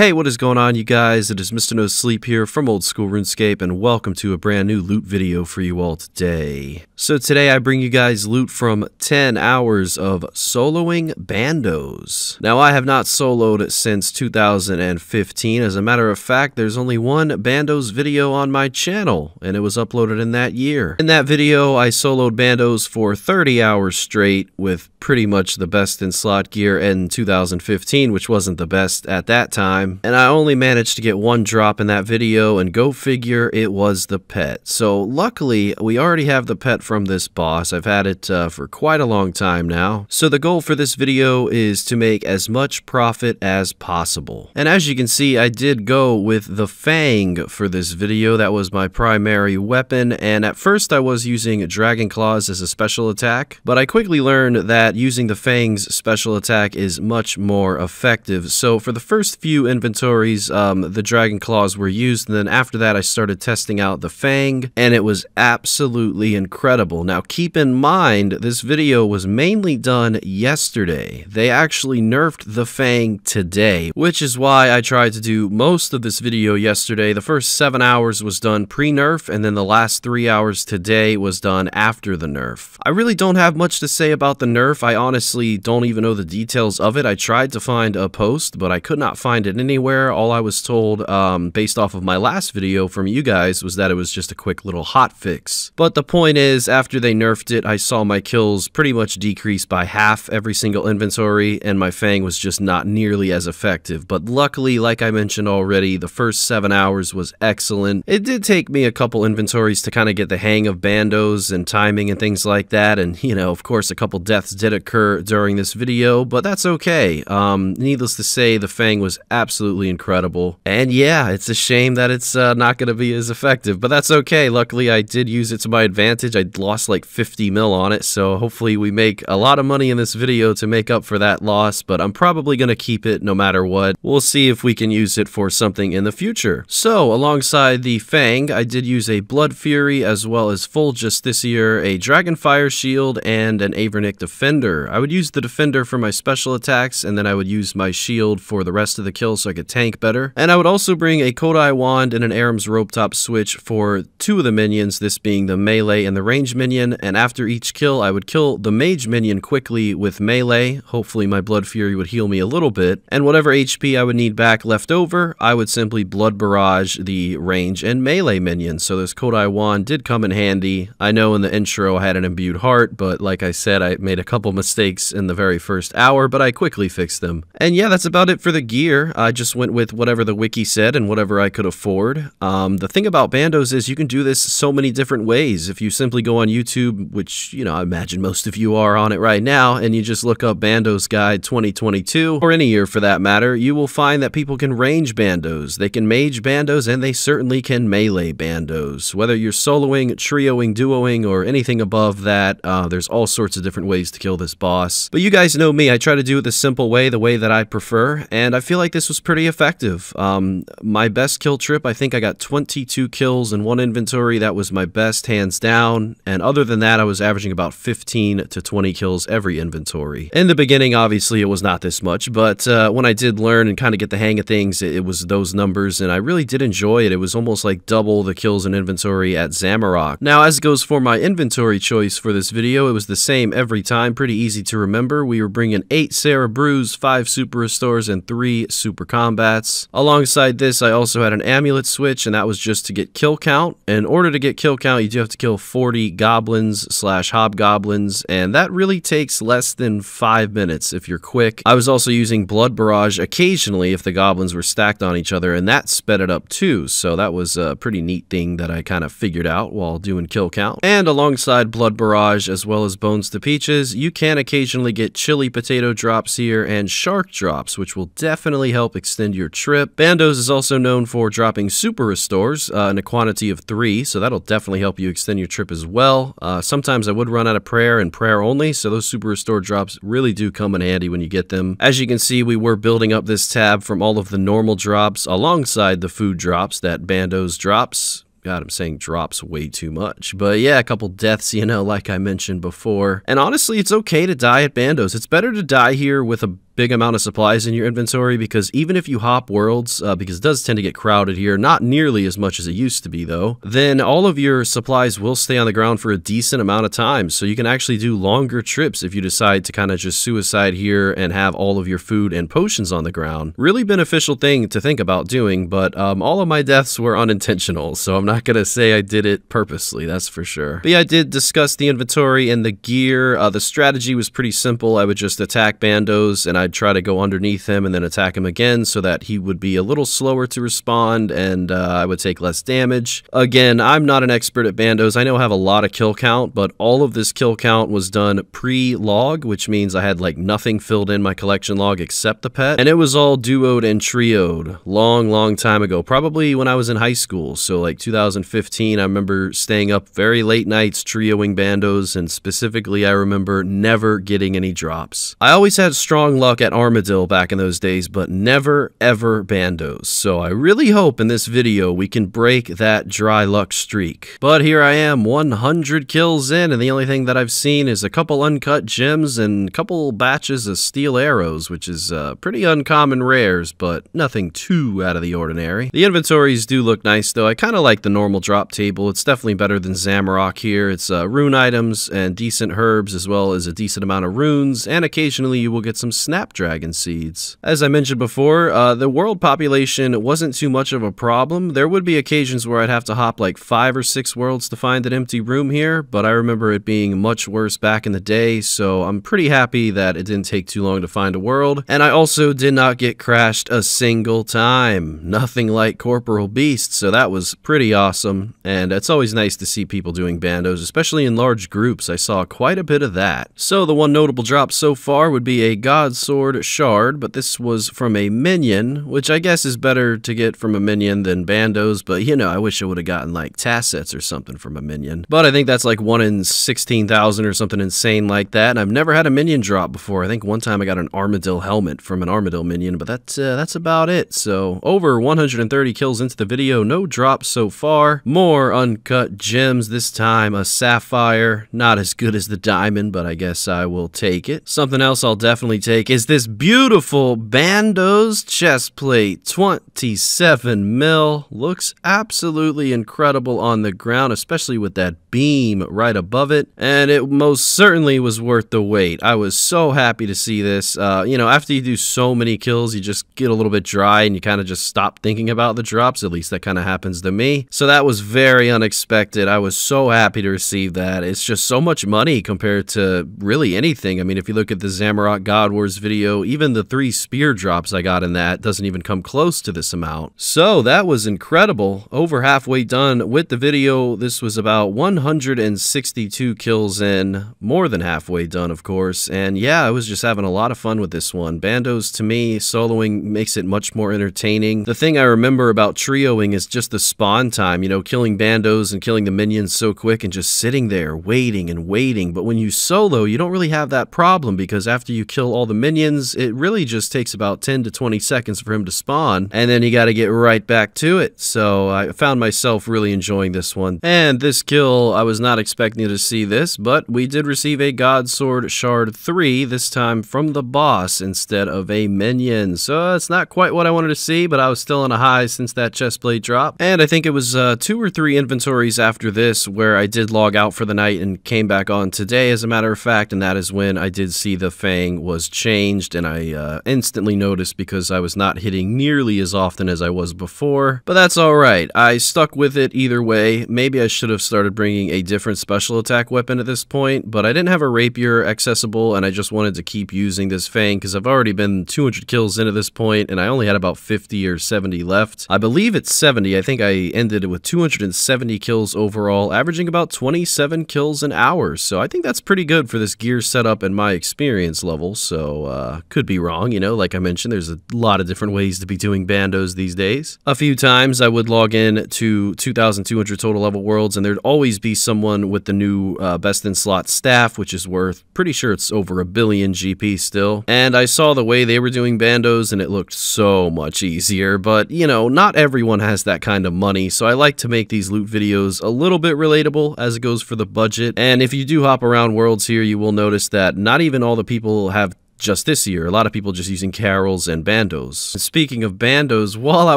Hey, what is going on, you guys? It is Mr. No Sleep here from Old School RuneScape, and welcome to a brand new loot video for you all today. So today I bring you guys loot from 10 hours of soloing bandos. Now, I have not soloed since 2015. As a matter of fact, there's only one bandos video on my channel, and it was uploaded in that year. In that video, I soloed bandos for 30 hours straight with pretty much the best in slot gear in 2015, which wasn't the best at that time. And I only managed to get one drop in that video, and go figure, it was the pet. So luckily, we already have the pet from this boss. I've had it uh, for quite a long time now. So the goal for this video is to make as much profit as possible. And as you can see, I did go with the Fang for this video. That was my primary weapon, and at first I was using Dragon Claws as a special attack, but I quickly learned that using the Fang's special attack is much more effective. So for the first few inventories, um, the Dragon Claws were used, and then after that I started testing out the Fang, and it was absolutely incredible. Now keep in mind, this video was mainly done yesterday. They actually nerfed the Fang today, which is why I tried to do most of this video yesterday. The first seven hours was done pre-nerf, and then the last three hours today was done after the nerf. I really don't have much to say about the nerf I honestly don't even know the details of it. I tried to find a post, but I could not find it anywhere. All I was told, um, based off of my last video from you guys, was that it was just a quick little hot fix. But the point is, after they nerfed it, I saw my kills pretty much decrease by half every single inventory, and my Fang was just not nearly as effective. But luckily, like I mentioned already, the first seven hours was excellent. It did take me a couple inventories to kind of get the hang of bandos and timing and things like that, and, you know, of course, a couple deaths did occur during this video, but that's okay. Um, needless to say, the Fang was absolutely incredible. And yeah, it's a shame that it's uh, not going to be as effective, but that's okay. Luckily, I did use it to my advantage. I lost like 50 mil on it, so hopefully we make a lot of money in this video to make up for that loss, but I'm probably going to keep it no matter what. We'll see if we can use it for something in the future. So, alongside the Fang, I did use a Blood Fury as well as Full Justiciar, a Dragonfire Shield, and an Avernic Defender Defender. I would use the Defender for my special attacks, and then I would use my shield for the rest of the kills so I could tank better. And I would also bring a Kodai Wand and an Ahrim's Robe Top switch for two of the minions, this being the melee and the range minion, and after each kill, I would kill the mage minion quickly with melee. Hopefully my Blood Fury would heal me a little bit, and whatever HP I would need back left over, I would simply Blood Barrage the range and melee minions. So this Kodai Wand did come in handy. I know in the intro I had an imbued heart, but like I said, I made a couple mistakes in the very first hour, but I quickly fixed them. And yeah, that's about it for the gear. Just went with whatever the wiki said and whatever I could afford. Um, the thing about bandos is you can do this so many different ways. If you simply go on YouTube, which, you know, I imagine most of you are on it right now, and you just look up Bandos Guide 2022, or any year for that matter, you will find that people can range bandos. They can mage bandos, and they certainly can melee bandos. Whether you're soloing, trioing, duoing, or anything above that, uh, there's all sorts of different ways to kill this boss. But you guys know me, I try to do it the simple way, the way that I prefer, and I feel like this was pretty effective. Um, my best kill trip, I think I got 22 kills in one inventory. That was my best, hands down. And other than that, I was averaging about 15 to 20 kills every inventory. In the beginning, obviously, it was not this much, but uh, when I did learn and kind of get the hang of things, it, it was those numbers, and I really did enjoy it. It was almost like double the kills in inventory at Zamorak. Now, as it goes for my inventory choice for this video, it was the same every time, pretty easy to remember. We were bringing 8 Sara Brews, 5 Super Restores, and 3 Super Combats. Alongside this, I also had an Amulet switch, and that was just to get kill count. In order to get kill count, you do have to kill 40 Goblins slash Hobgoblins, and that really takes less than 5 minutes if you're quick. I was also using Blood Barrage occasionally if the Goblins were stacked on each other, and that sped it up too, so that was a pretty neat thing that I kind of figured out while doing kill count. And alongside Blood Barrage as well as Bones to Peaches, you can occasionally get chili potato drops here and shark drops, which will definitely help extend your trip. Bandos is also known for dropping super restores uh, in a quantity of three, so that'll definitely help you extend your trip as well. Uh, sometimes I would run out of prayer and prayer only, so those super restore drops really do come in handy when you get them. As you can see, we were building up this tab from all of the normal drops alongside the food drops that Bandos drops. God, I'm saying drops way too much. But yeah, a couple deaths, you know, like I mentioned before. And honestly, it's okay to die at Bandos. It's better to die here with a big amount of supplies in your inventory because even if you hop worlds, uh, because it does tend to get crowded here, not nearly as much as it used to be though, then all of your supplies will stay on the ground for a decent amount of time. So you can actually do longer trips if you decide to kind of just suicide here and have all of your food and potions on the ground. Really beneficial thing to think about doing, but um, all of my deaths were unintentional, so I'm not going to say I did it purposely, that's for sure. But yeah, I did discuss the inventory and the gear. Uh, the strategy was pretty simple. I would just attack Bandos and I'd try to go underneath him and then attack him again so that he would be a little slower to respond and uh, I would take less damage. Again, I'm not an expert at Bandos. I know I have a lot of kill count, but all of this kill count was done pre-log, which means I had like nothing filled in my collection log except the pet. And it was all duoed and trioed long, long time ago, probably when I was in high school. So like 2015, I remember staying up very late nights trioing Bandos and specifically I remember never getting any drops. I always had strong luck at Armadyl back in those days, but never ever Bandos. So I really hope in this video we can break that dry luck streak. But here I am, 100 kills in, and the only thing that I've seen is a couple uncut gems and a couple batches of steel arrows, which is uh, pretty uncommon rares, but nothing too out of the ordinary. The inventories do look nice though. I kind of like the normal drop table. It's definitely better than Zamorak here. It's uh, rune items and decent herbs as well as a decent amount of runes, and occasionally you will get some snapdragon seeds. As I mentioned before, uh, the world population wasn't too much of a problem. There would be occasions where I'd have to hop like five or six worlds to find an empty room here, but I remember it being much worse back in the day, so I'm pretty happy that it didn't take too long to find a world. And I also did not get crashed a single time. Nothing like Corporeal Beast, so that was pretty awesome. And it's always nice to see people doing bandos, especially in large groups. I saw quite a bit of that. So the one notable drop so far would be a God Sword Shard, but this was from a minion, which I guess is better to get from a minion than bandos, but you know, I wish I would have gotten like tassets or something from a minion. But I think that's like 1 in 16,000 or something insane like that, and I've never had a minion drop before. I think one time I got an Armadyl helmet from an Armadyl minion, but that's, uh, that's about it. So over 130 kills into the video, no drops so far. More uncut gems, this time a sapphire, not as good as the diamond, but I guess I will take it. Something else I'll definitely take is this beautiful Bandos chest plate, 27 mil. Looks absolutely incredible on the ground, especially with that beam right above it, and it most certainly was worth the wait. I was so happy to see this. Uh, you know, after you do so many kills, you just get a little bit dry and you kind of just stop thinking about the drops. At least that kind of happens to me. So that was very unexpected. I was so happy to receive that. It's just so much money compared to really anything. I mean, if you look at the Zamorak God Wars video, even the three spear drops I got in that doesn't even come close to this amount. So that was incredible. Over halfway done with the video. This was about 162 kills in, more than halfway done, of course. And yeah, I was just having a lot of fun with this one. Bandos, to me, soloing makes it much more entertaining. The thing I remember about trioing is just the spawn time, you know, killing bandos and killing the minions so quick and just sitting there waiting and waiting. But when you solo, you don't really have that problem because after you kill all the minions, it really just takes about 10 to 20 seconds for him to spawn, and then you got to get right back to it. So I found myself really enjoying this one. And this kill, I was not expecting to see this, but we did receive a God Sword Shard 3, this time from the boss instead of a minion. So it's not quite what I wanted to see, but I was still on a high since that chestplate drop. And I think it was uh, two or three inventories after this where I did log out for the night and came back on today, as a matter of fact, and that is when I did see the Fang was changed, and I uh, instantly noticed because I was not hitting nearly as often as I was before. But that's alright. I stuck with it either way. Maybe I should have started bringing a different special attack weapon at this point, but I didn't have a rapier accessible, and I just wanted to keep using this Fang because I've already been 200 kills into this point, and I only had about 50 or 70 left. I believe it's 70. I think I ended it with 270 kills overall, averaging about 27 kills an hour. So I think that's pretty good for this gear setup and my experience level. So uh, could be wrong, you know. Like I mentioned, there's a lot of different ways to be doing bandos these days. A few times I would log in to 2,200 total level worlds, and there'd always be someone with the new uh, best in slot staff, which is worth pretty sure it's over a billion GP still. And I saw the way they were doing bandos, and it looked so much easier. But you know, not everyone has that kind of money, so I like to make these loot videos a little bit relatable as it goes for the budget. And if you do hop around worlds here, you will notice that not even all the people have just this year. A lot of people just using Carol's and Bandos. And speaking of Bandos, while I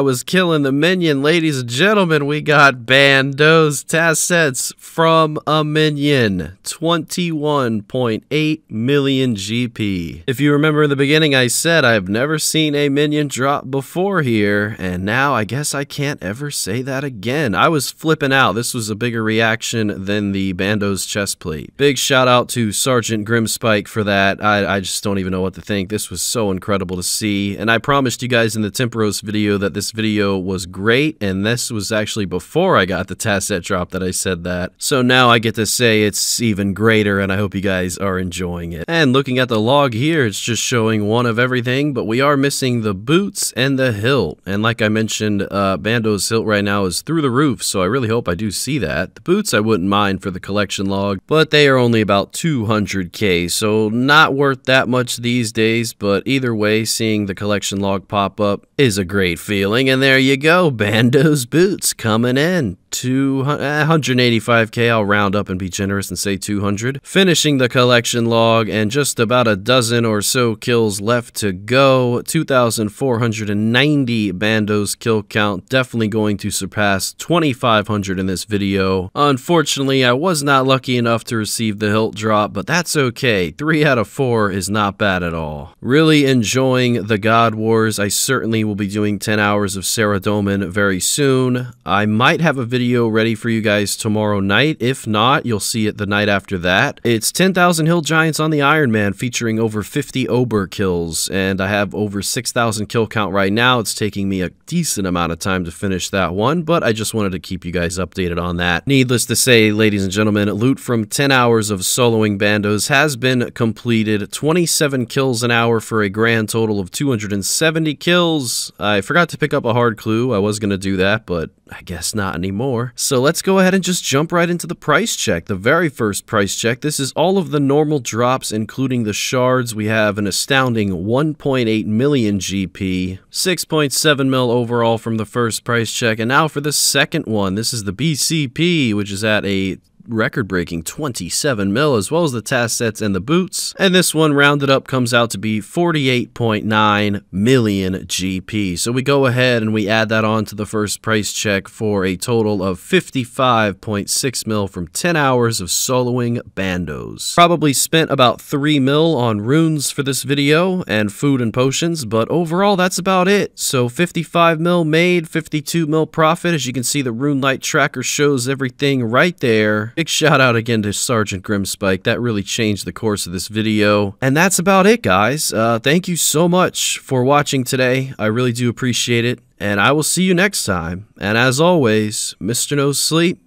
was killing the minion, ladies and gentlemen, we got Bandos sets from a minion. 21.8 million GP. If you remember in the beginning, I said I've never seen a minion drop before here, and now I guess I can't ever say that again. I was flipping out. This was a bigger reaction than the Bandos chest plate. Big shout out to Sergeant Grimspike for that. I, I just don't even know what to think. This was so incredible to see. And I promised you guys in the Tempoross video that this video was great. And this was actually before I got the Tasset drop that I said that. So now I get to say it's even greater. And I hope you guys are enjoying it. And looking at the log here, it's just showing one of everything. But we are missing the boots and the hilt. And like I mentioned, uh, Bandos hilt right now is through the roof. So I really hope I do see that. The boots I wouldn't mind for the collection log. But they are only about 200k. So not worth that much these days, but either way, seeing the collection log pop up is a great feeling. And there you go, Bandos boots coming in. 185k. Eh, I'll round up and be generous and say 200. Finishing the collection log and just about a dozen or so kills left to go. 2,490 Bandos kill count. Definitely going to surpass 2,500 in this video. Unfortunately, I was not lucky enough to receive the hilt drop, but that's okay. 3 out of 4 is not bad at all. Really enjoying the God Wars. I certainly will be doing 10 hours of Saradomin very soon. I might have a video video ready for you guys tomorrow night. If not, you'll see it the night after that. It's 10,000 Hill Giants on the Iron Man featuring over 50 Obor kills, and I have over 6,000 kill count right now. It's taking me a decent amount of time to finish that one, but I just wanted to keep you guys updated on that. Needless to say, ladies and gentlemen, loot from 10 hours of soloing bandos has been completed. 27 kills an hour for a grand total of 270 kills. I forgot to pick up a hard clue. I was going to do that, but I guess not anymore. So let's go ahead and just jump right into the price check. The very first price check. This is all of the normal drops, including the shards. We have an astounding 1.8 million GP, 6.7 mil overall from the first price check. And now for the second one. This is the BCP, which is at a record breaking 27 mil, as well as the tassets and the boots. And this one rounded up comes out to be 48.9 million GP. So we go ahead and we add that on to the first price check for a total of 55.6 mil from 10 hours of soloing bandos. Probably spent about 3 mil on runes for this video and food and potions, but overall that's about it. So 55 mil made, 52 mil profit. As you can see, the RuneLite tracker shows everything right there. Big shout out again to Sergeant Grimspike. That really changed the course of this video. And that's about it, guys. Uh, thank you so much for watching today. I really do appreciate it. And I will see you next time. And as always, Mr. No Sleep,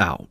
out.